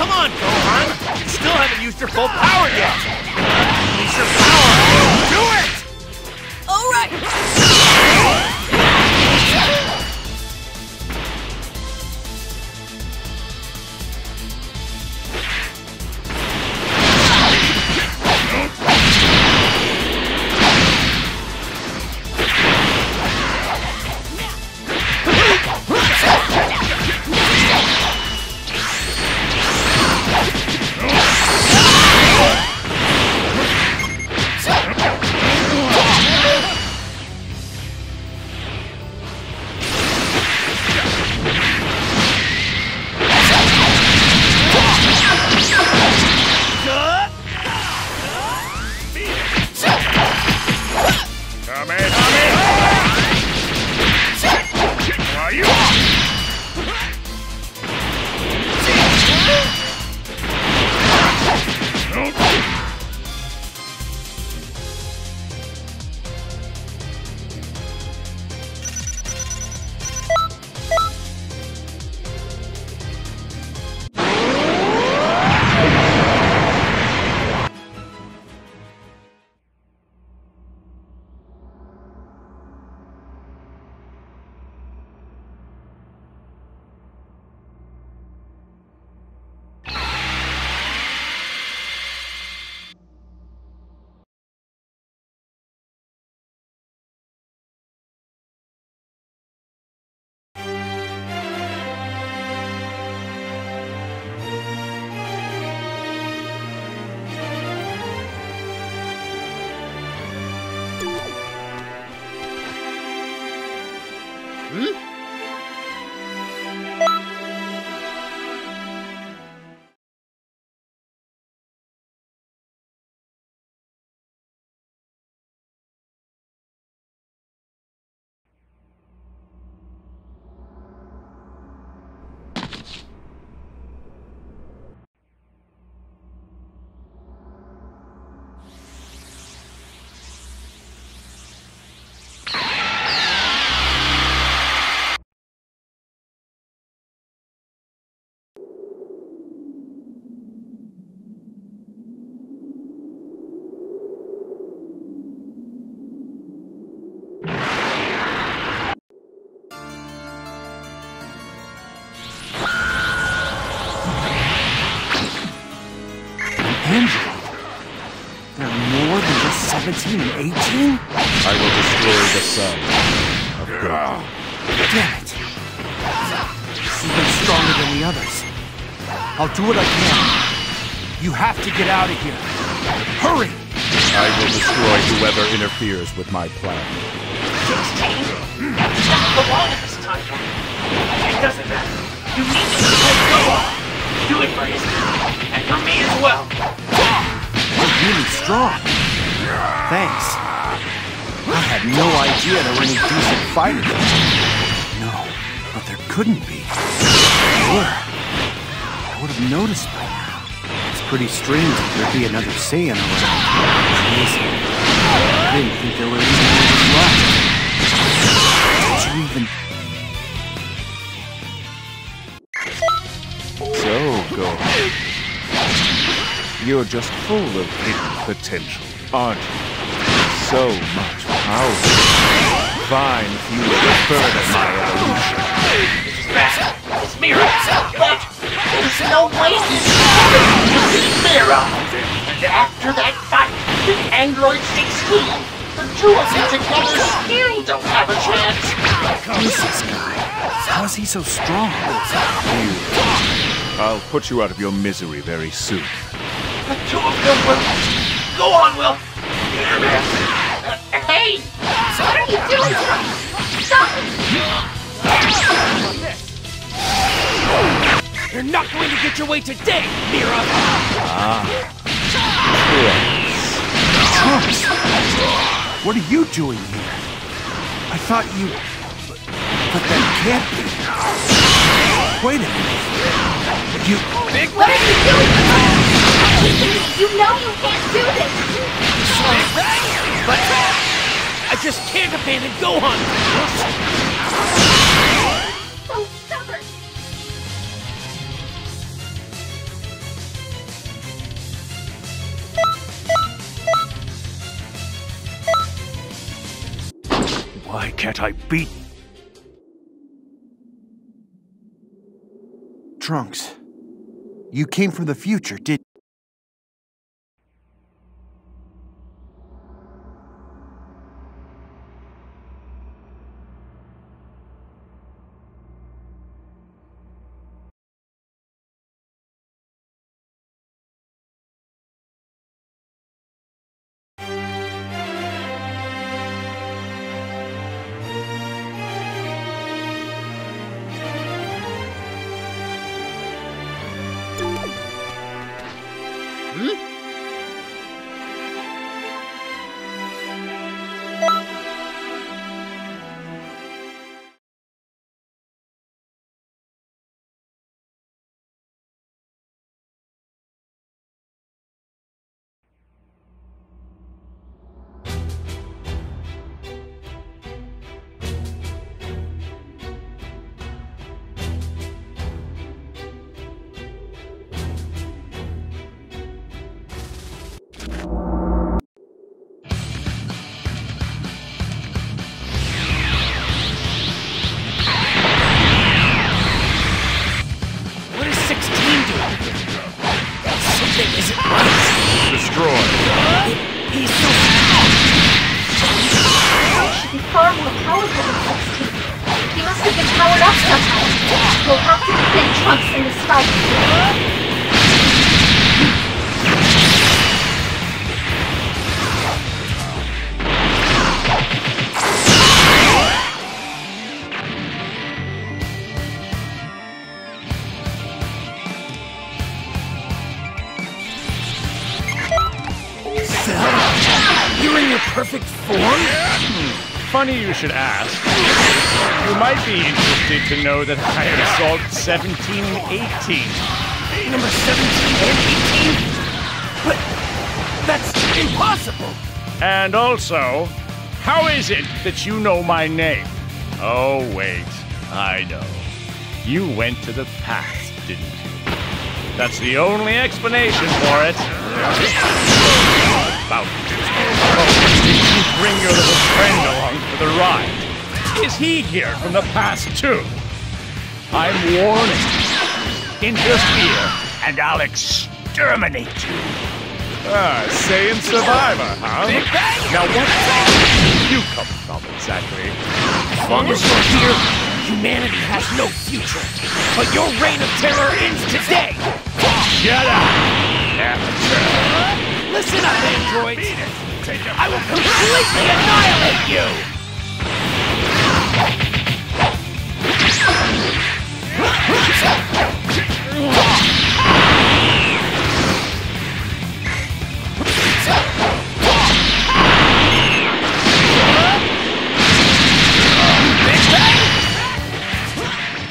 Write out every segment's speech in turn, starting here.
Come on, Gohan! You still haven't used your full power yet! Use your power! Do it! All Angela, 17 and 18? I will destroy the sun of God. Damn it. She's even stronger than the others. I'll do what I can. You have to get out of here. Hurry! I will destroy whoever interferes with my plan. Sixteen? That's not the longest time. It doesn't matter. You need to let go of. Do it for his and for me as well. You're really strong. Thanks. I had no idea there were any decent fighters. No, but there couldn't be. There were. I would have noticed by now. It's pretty strange that there'd be another Saiyan around. Crazy. I didn't think there were any more left. Did you even... So, Gohan. You're just full of hidden potential, aren't? So much power. Fine if you were to further my evolution. This is bad. It's Mira. But there's no way this is to beat Mira. And after that fight with Android 16, the two of you together still don't have a chance. Who's this guy? How is he so strong? You. I'll put you out of your misery very soon. The two of them will. Go on, Will. Hey! What are you doing? Stop! You're not going to get your way today, Mira! Trunks! What are you doing here? I thought you... But, but that can't be. Wait a minute. You... Big What are you doing? You know you can't do this! Sorry, but uh, I just can't abandon Gohan! Why can't I beat... Trunks, you came from the future, did Trunks in in your perfect form? Funny you should ask. You might be interested to know that I assault 17 and 18. Number 17 and 18? But that's impossible. And also, how is it that you know my name? Oh, wait. I know. You went to the past, didn't you? That's the only explanation for it. About Oh, did you bring your little friend along the ride? Is he here from the past, too? I'm warning you. Interfere, and I'll exterminate you. Ah, Saiyan Survivor, huh? Now what you come from exactly? As long as you're here, humanity has no future. But your reign of terror ends today. Shut up, amateur. Listen up, androids. I will completely annihilate you.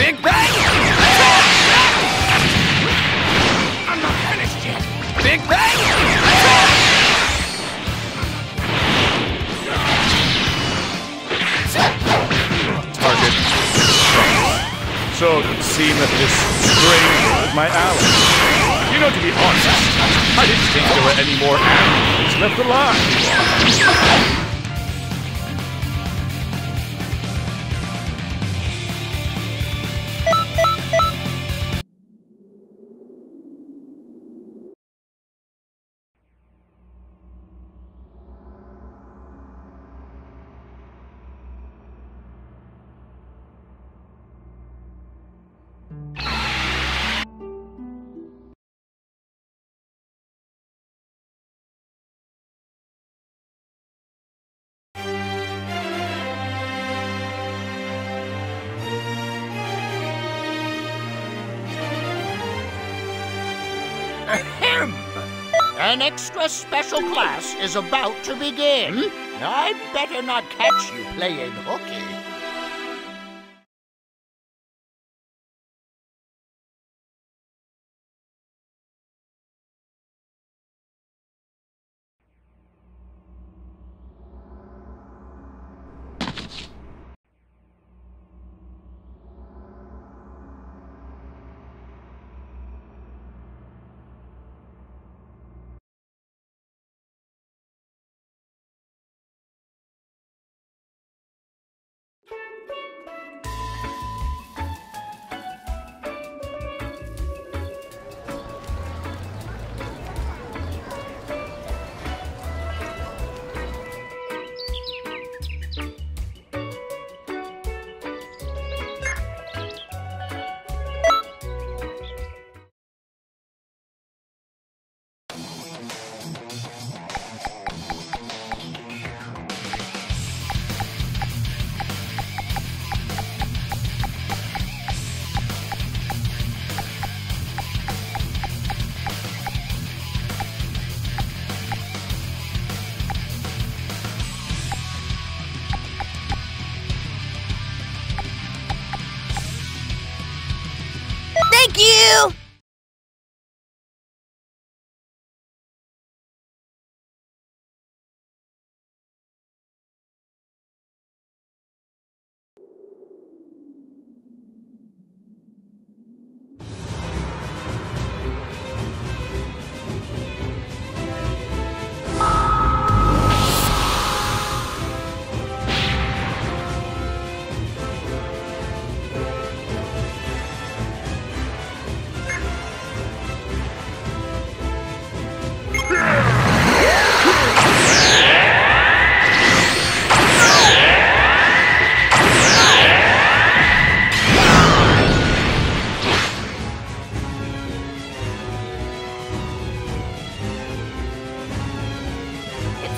Big Bang! Seem that this stranger is my ally. You know, to be honest, I didn't think there were any more androids left alive. An extra special class is about to begin. Hmm? I'd better not catch you playing hooky.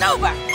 Over!